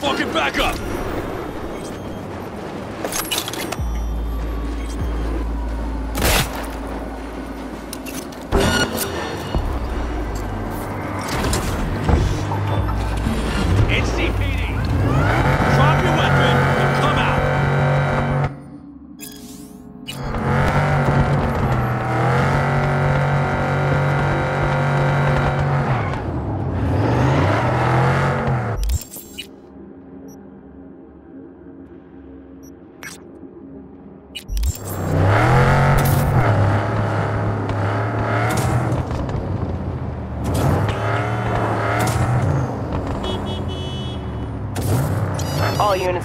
fucking backup!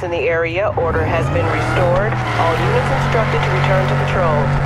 in the area, order has been restored. All units instructed to return to patrols.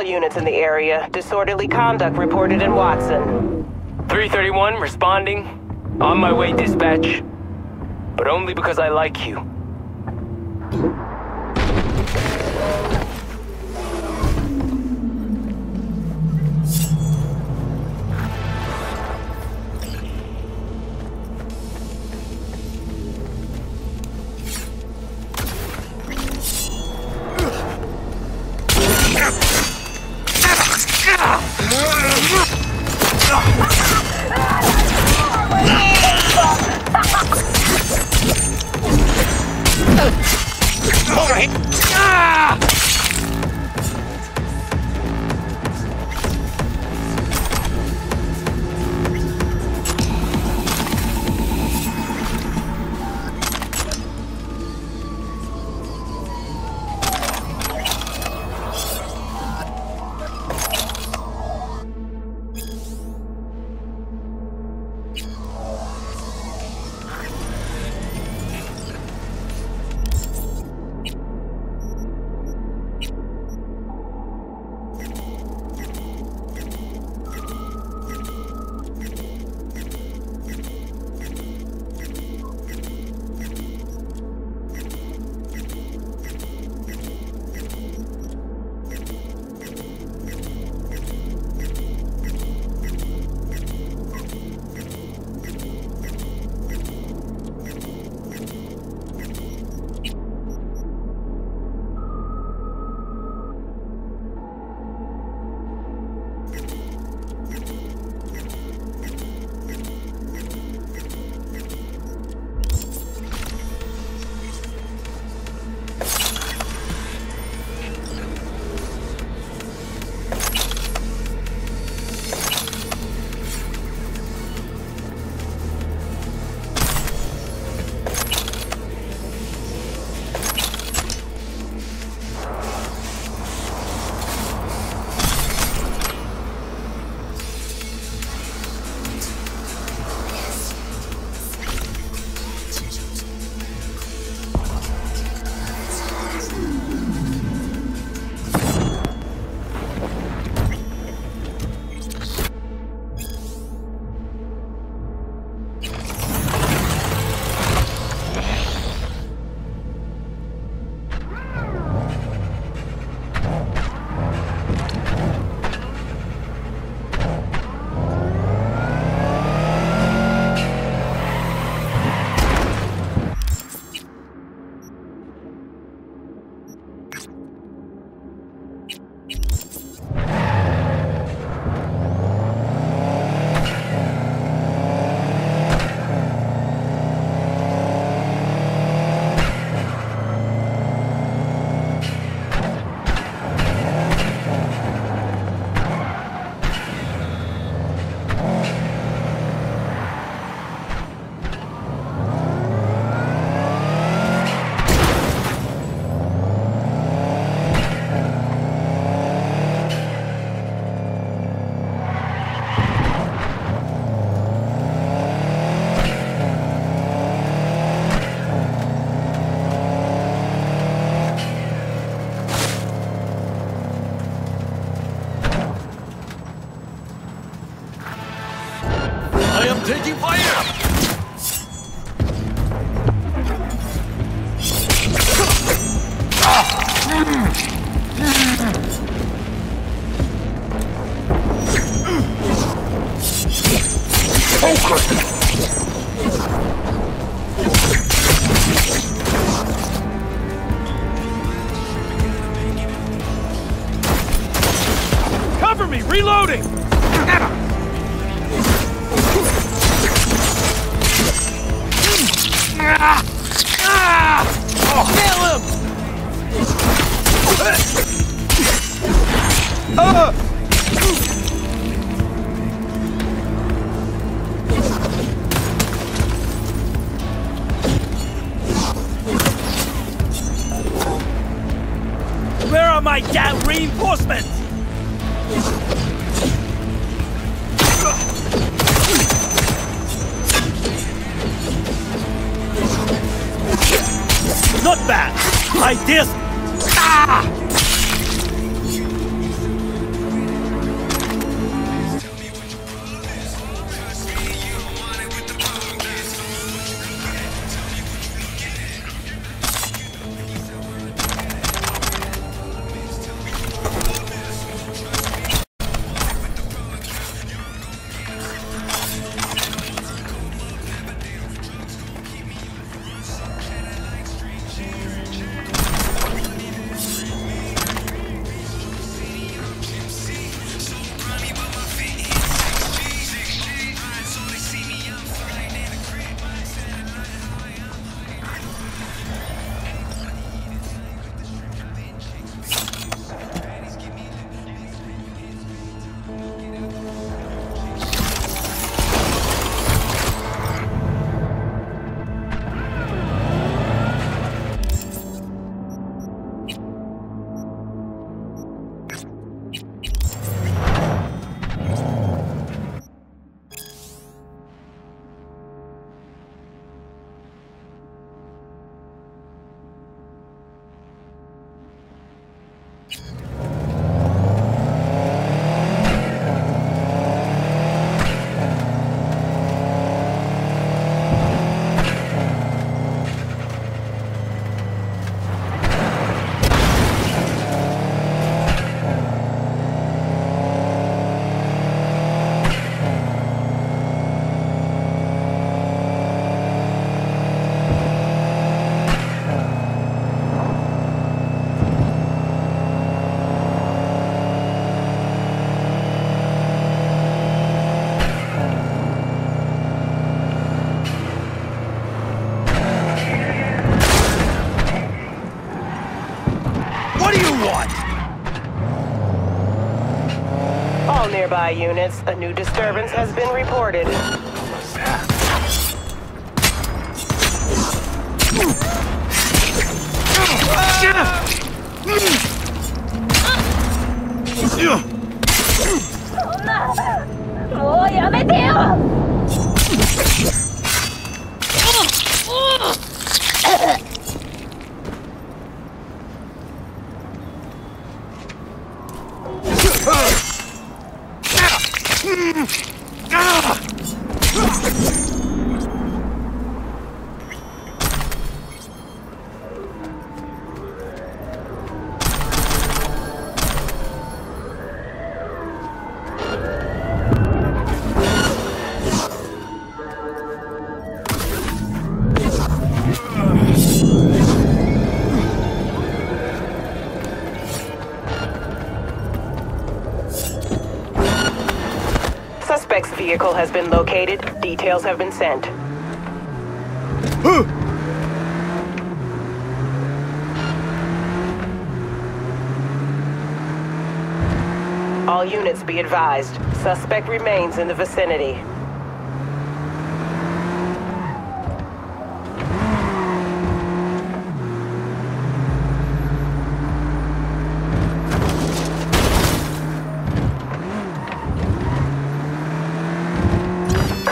All units in the area. Disorderly conduct reported in Watson. 331 responding. On my way, dispatch. But only because I like you. Units. A new disturbance has been reported. Located. Details have been sent. All units be advised. Suspect remains in the vicinity.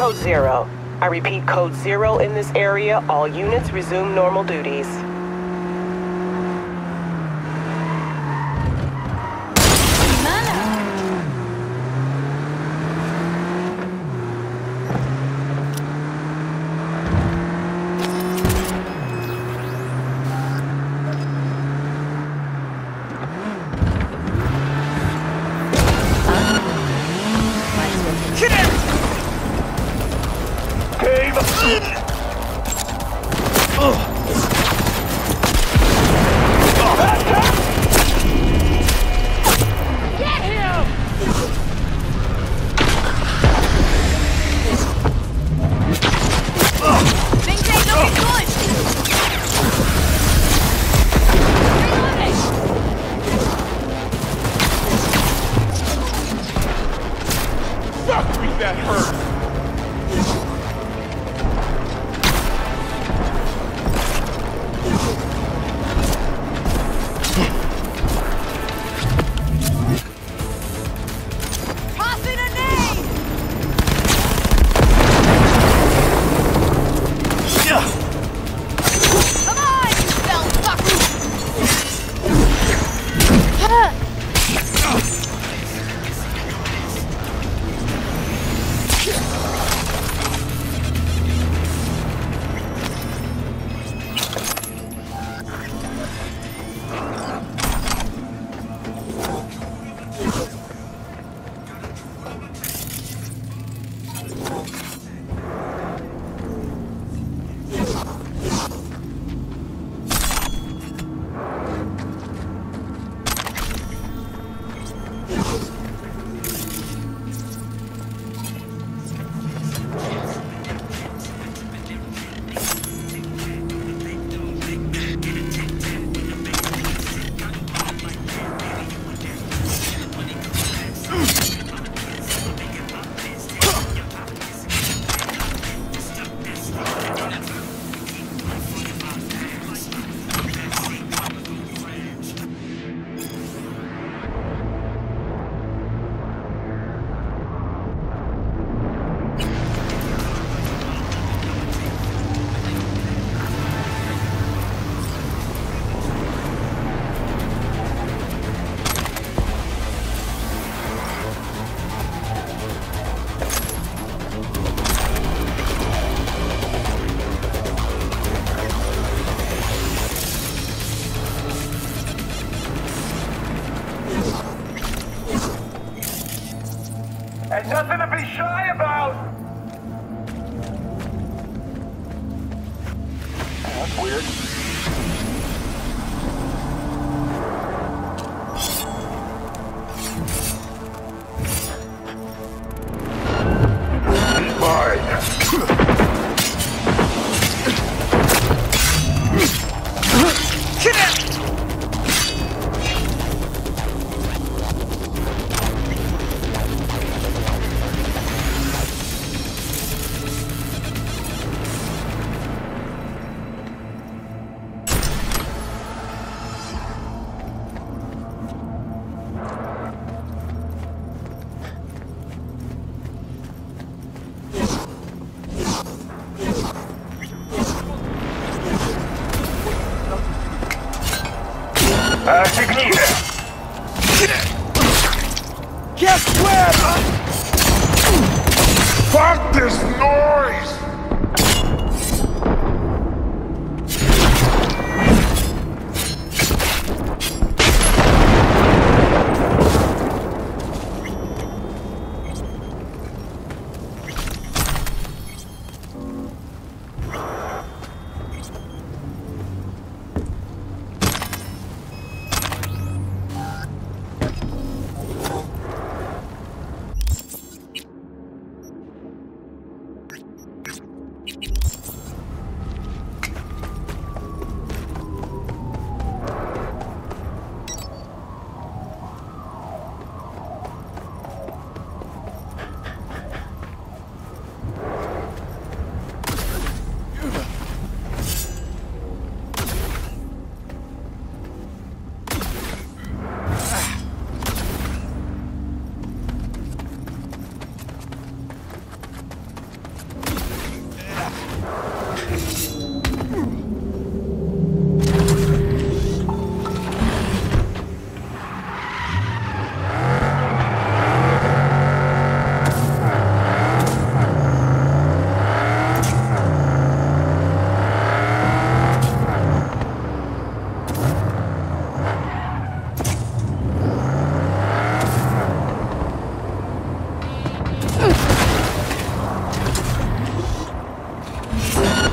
Code Zero. I repeat, Code Zero in this area. All units resume normal duties. Things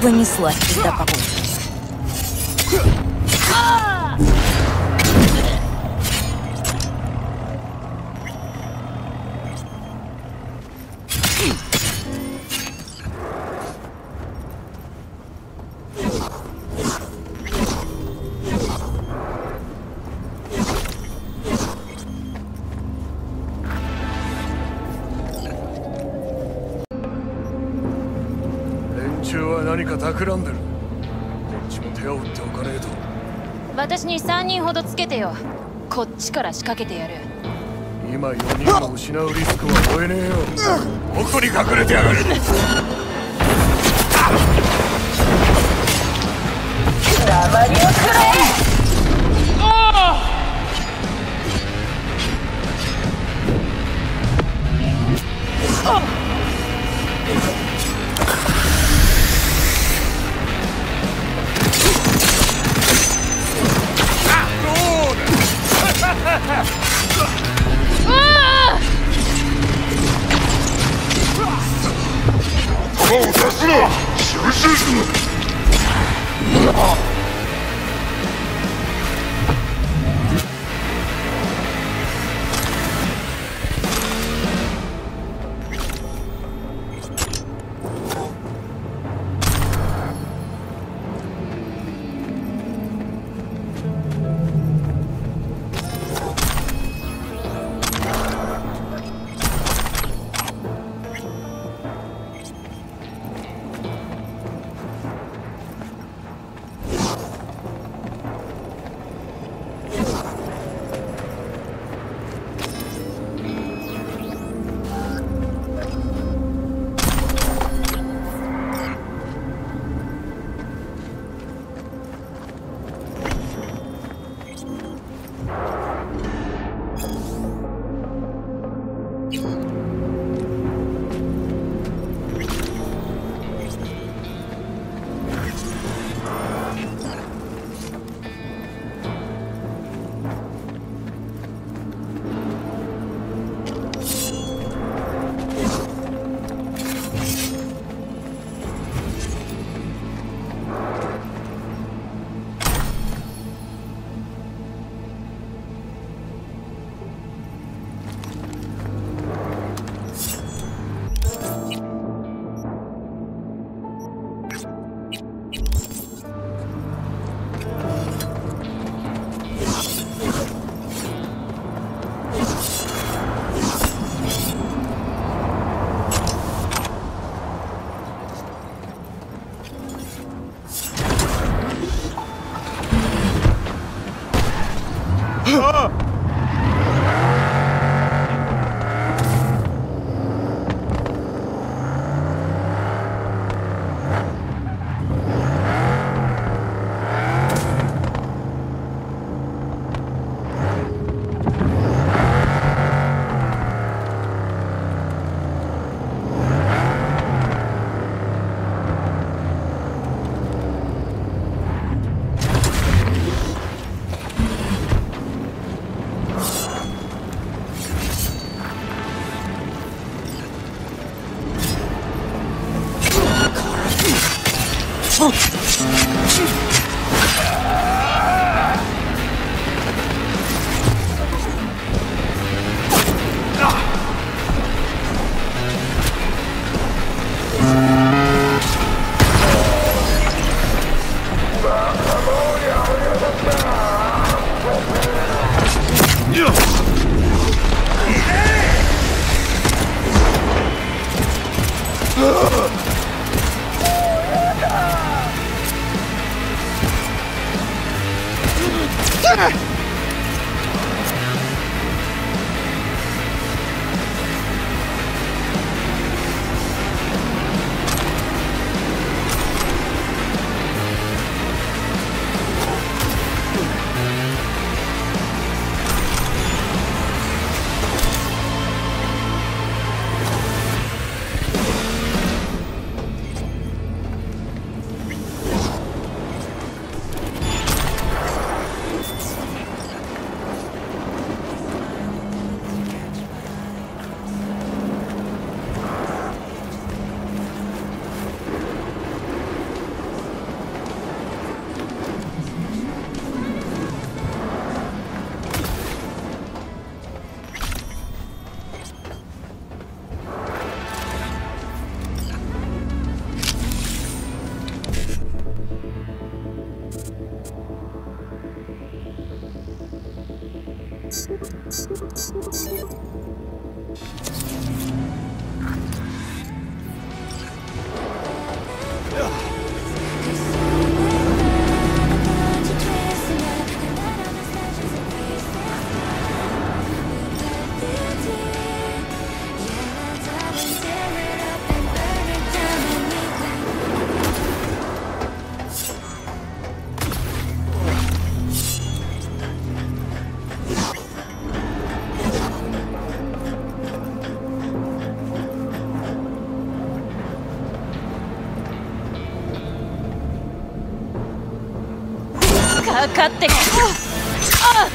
Понеслась пизда погода. 衆は何か企んでる。こっちも手を打っておかねえと。私に3人ほどつけてよ。こっちから仕掛けてやる。今4人を失うリスクは超えねえよ。奥に隠れてやがる。黙りをくれ。かかってあっ。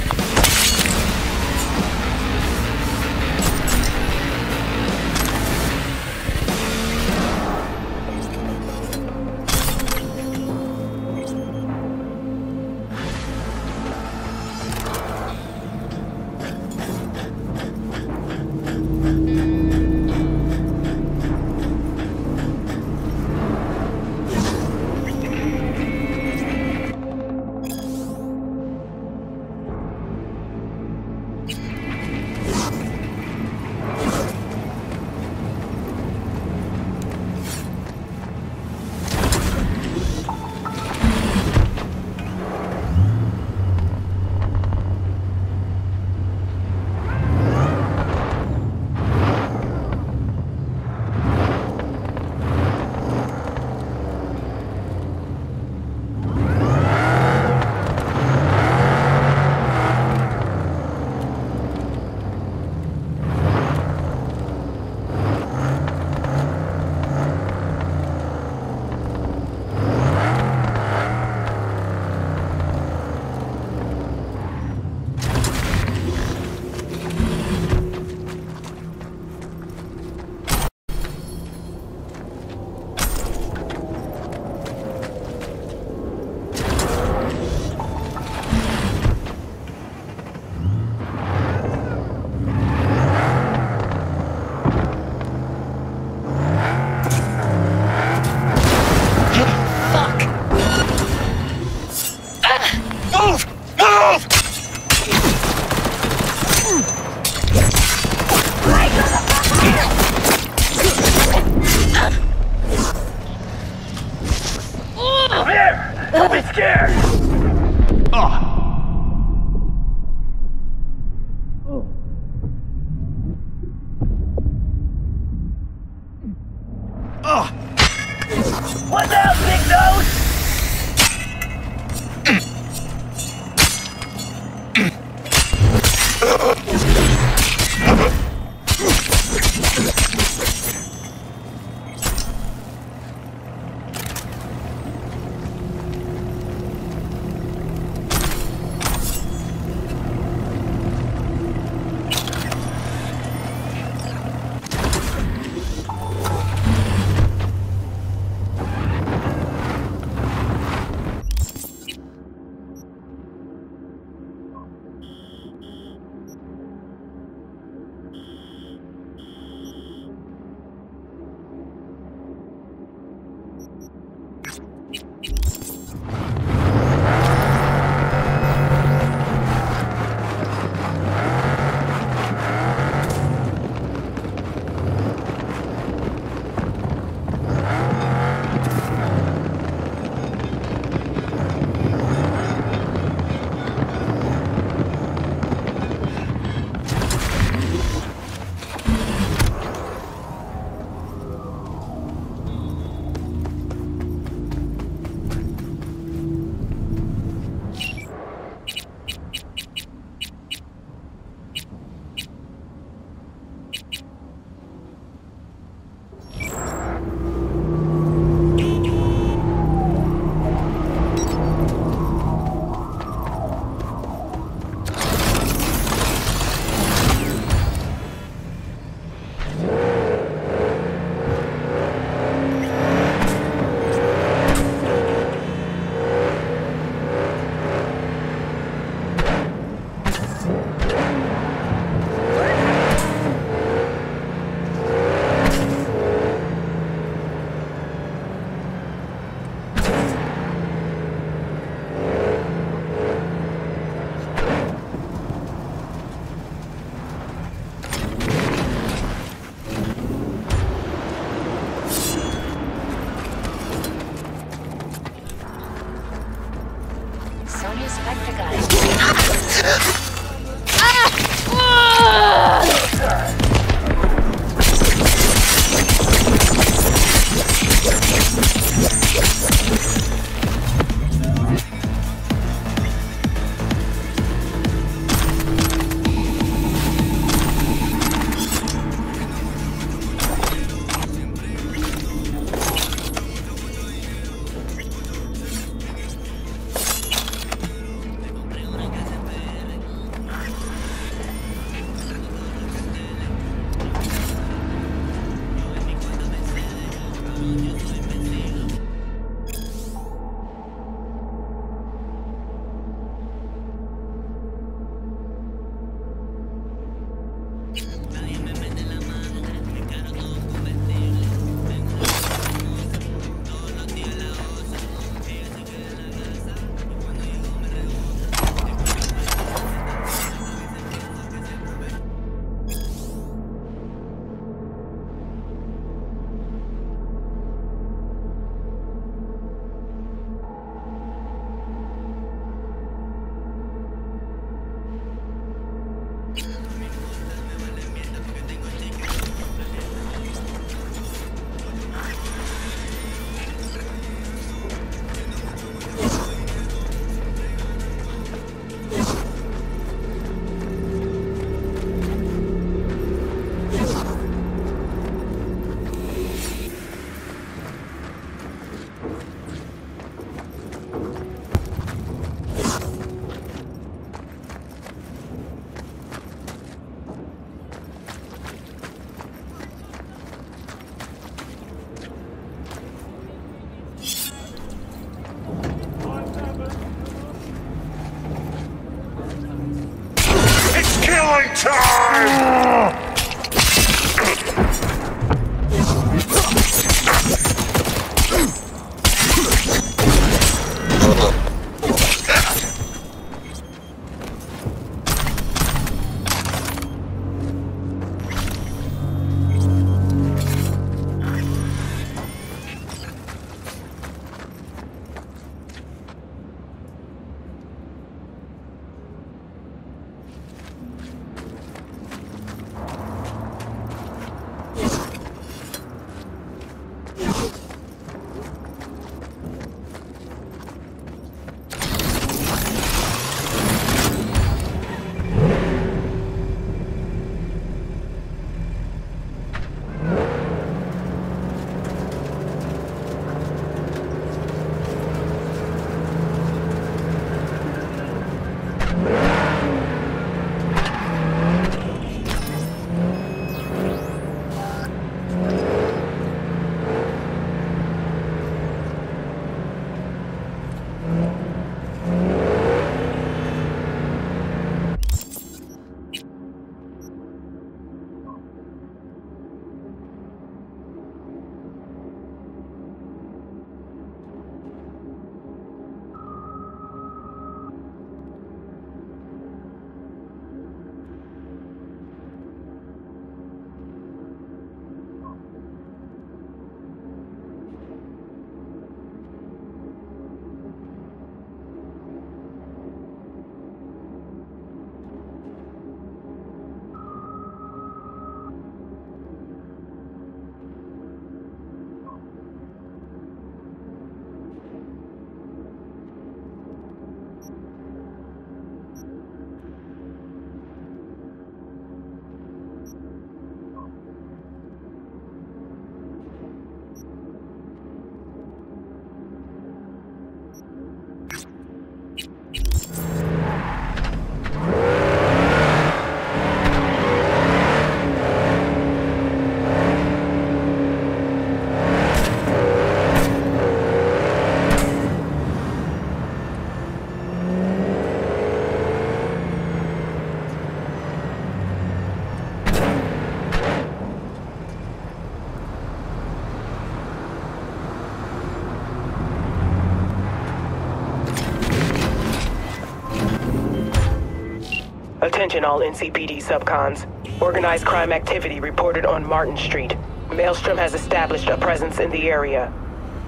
Attention all NCPD subcons. Organized crime activity reported on Martin Street. Maelstrom has established a presence in the area.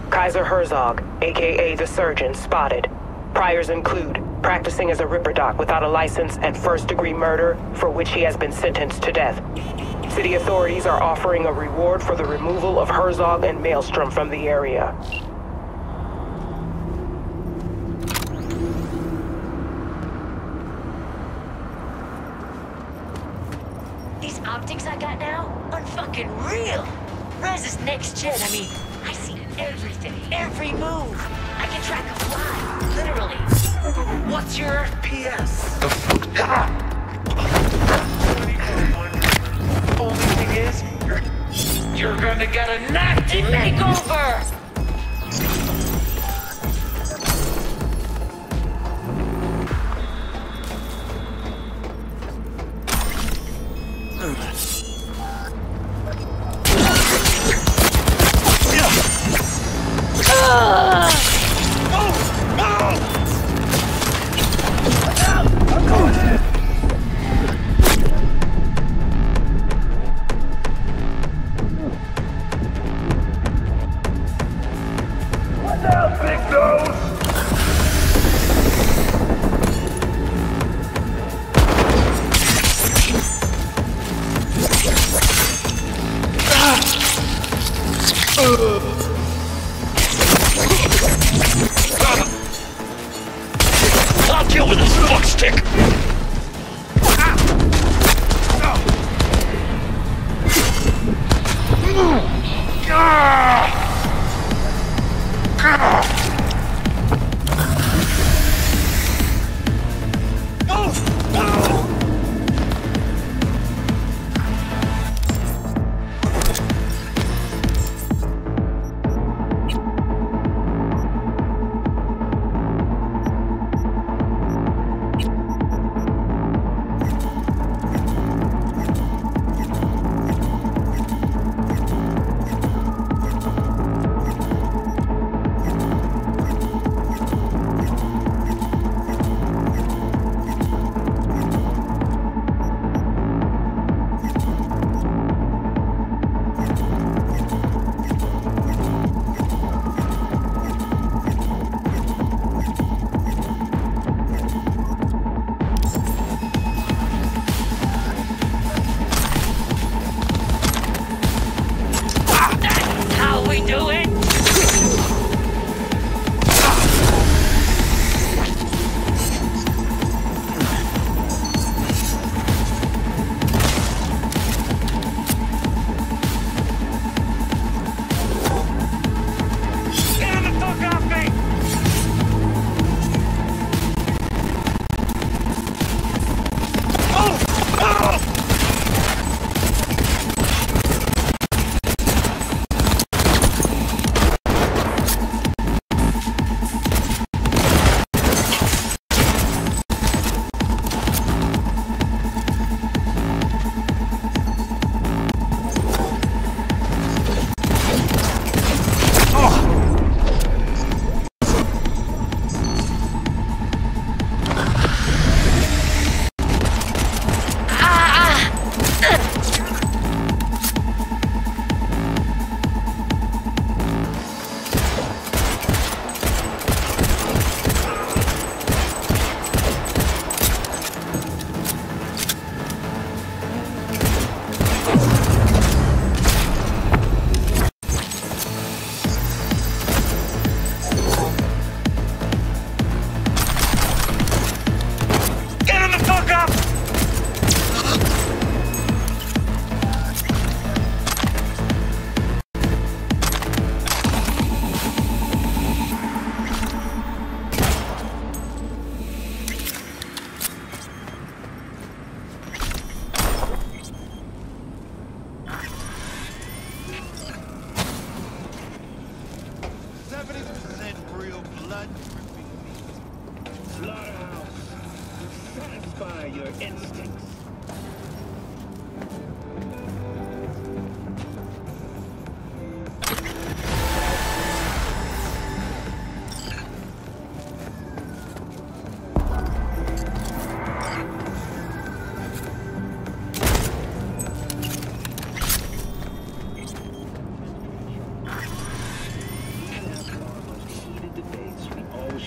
Kaiser Herzog, aka the Surgeon, spotted. Priors include practicing as a Ripper Doc without a license and first-degree murder, for which he has been sentenced to death. City authorities are offering a reward for the removal of Herzog and Maelstrom from the area. Next gen. I mean, I see everything, every move. I can track a fly, literally. What's your FPS? Only thing is, you're, You're gonna get a nasty makeover!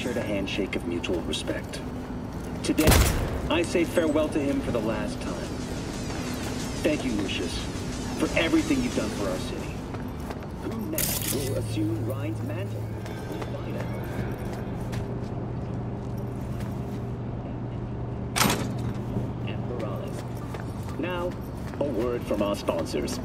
Shared a handshake of mutual respect. Today, I say farewell to him for the last time. Thank you, Lucius, for everything you've done for our city. Who next will assume Rhyne's mantle? Now, a word from our sponsors.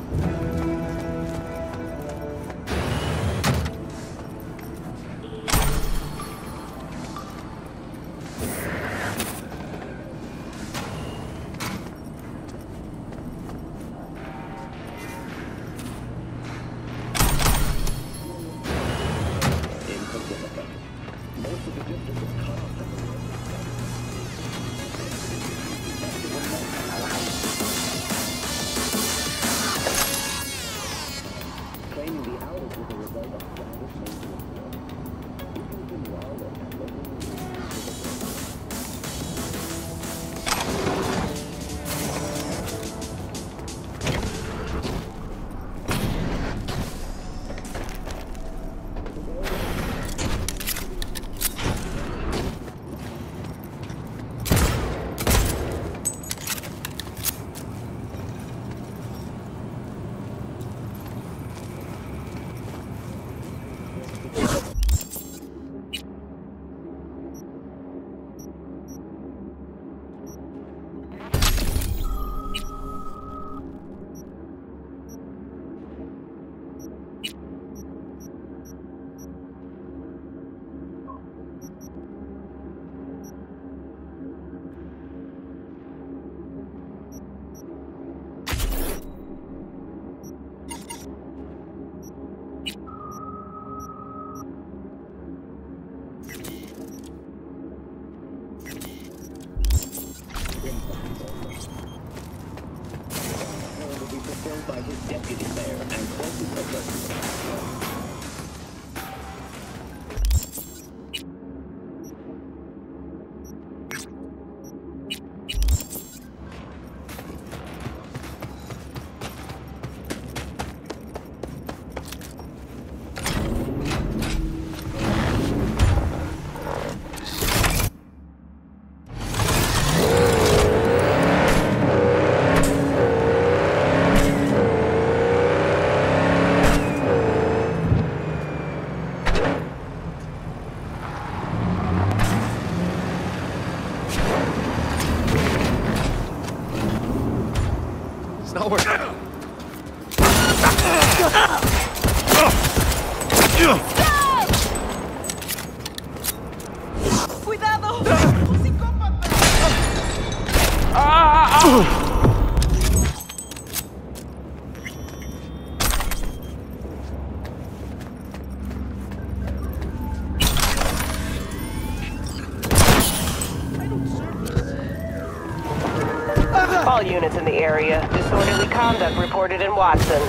Conduct reported in Watson.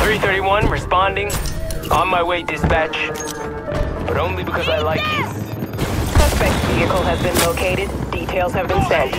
331 responding. On my way, dispatch. But only because I like you. Suspect's vehicle has been located. Details have been sent.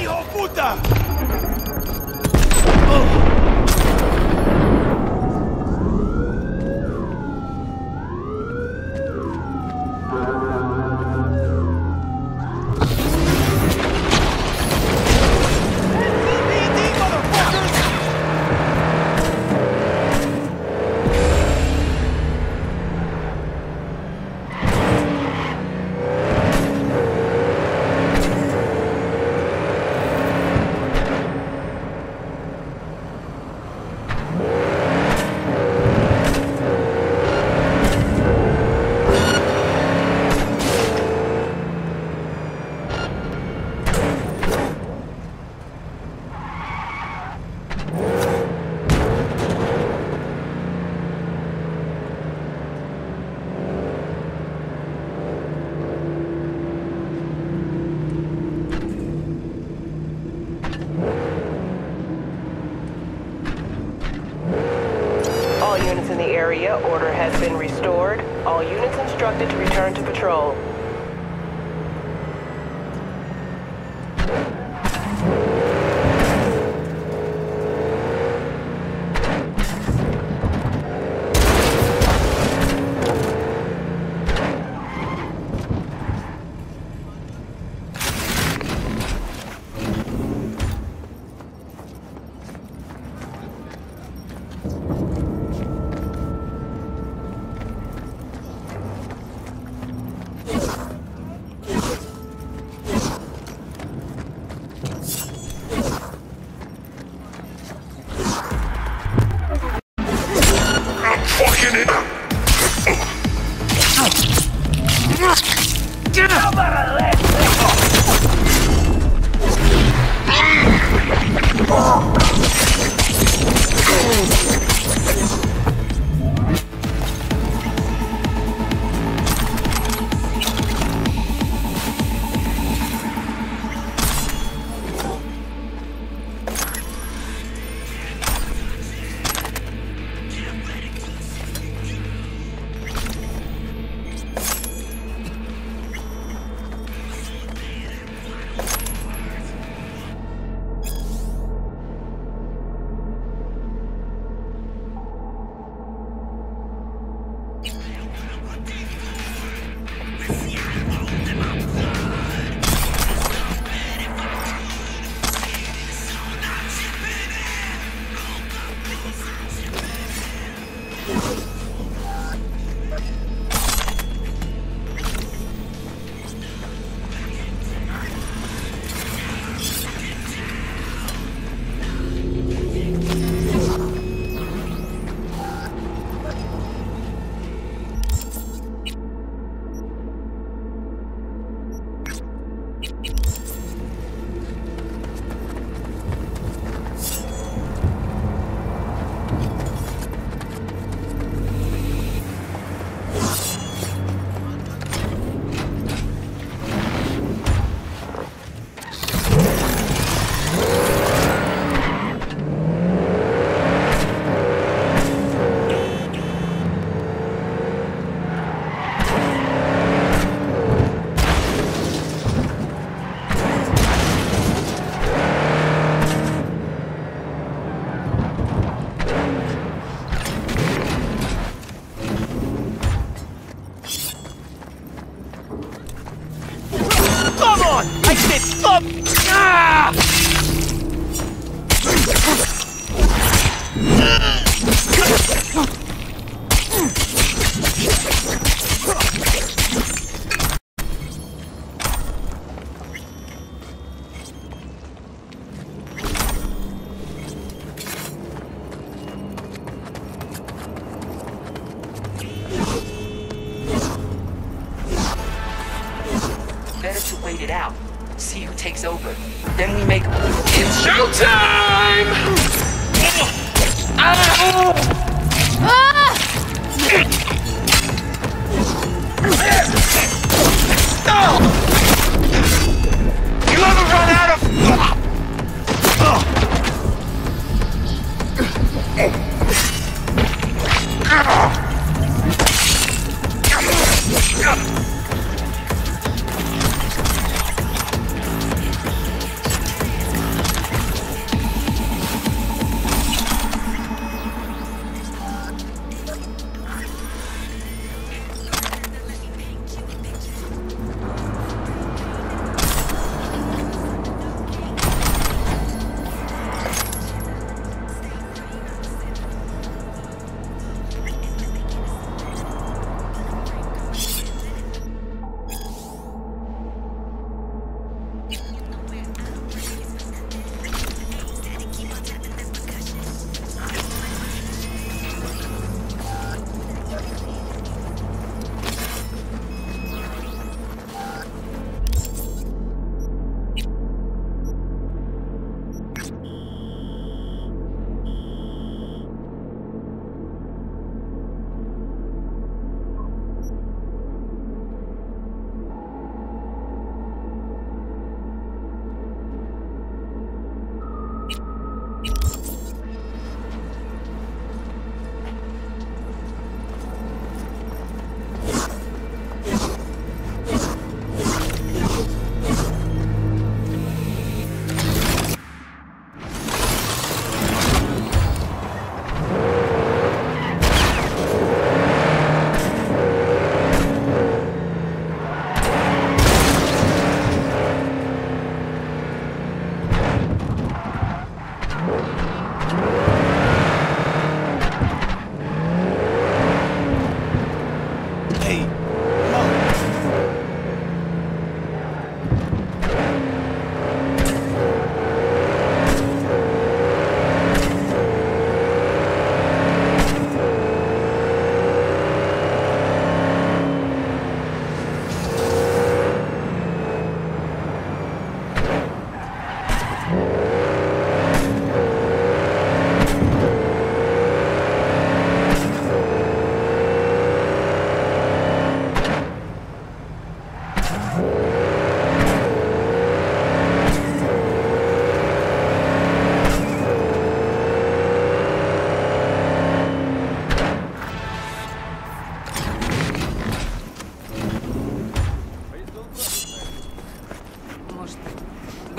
啊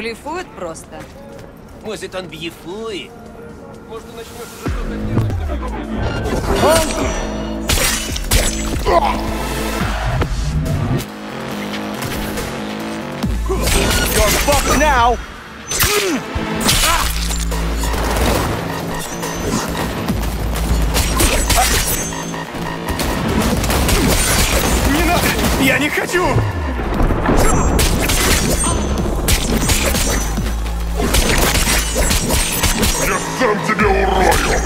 Блефует просто. Может, он блефует? Может, ты начнешь уже что-то делать, You're fucked now! Не надо! Я не хочу! сам тебе урою!